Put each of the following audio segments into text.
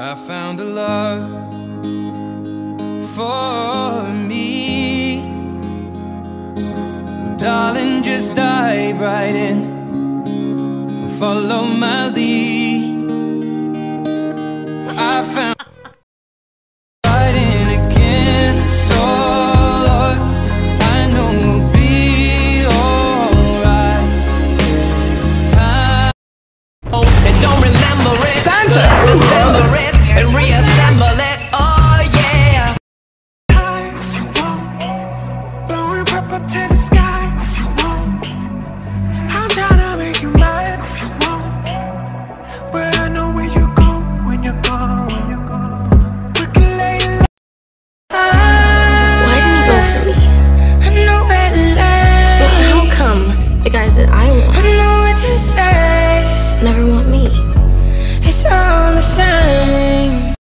I found a love for me. Darling, just dive right in. Follow my lead. Guys that I want I know what to say. never want me? It's all the same.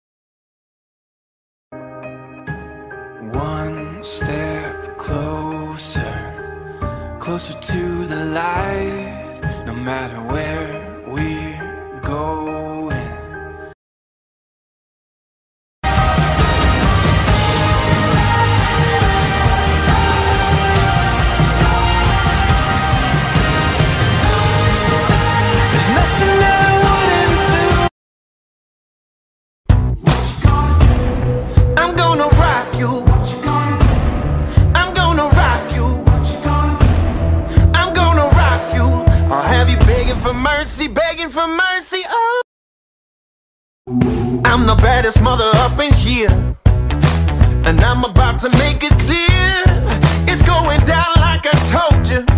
One step closer, closer to the light, no matter where we're for mercy, begging for mercy. Oh. I'm the baddest mother up in here. And I'm about to make it clear. It's going down like I told you.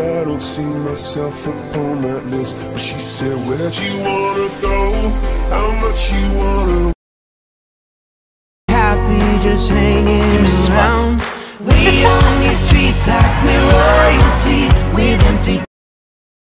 I don't see myself upon that list. But she said, Where'd you wanna go? How much you wanna Happy just hanging around. We on these streets like we're royalty with empty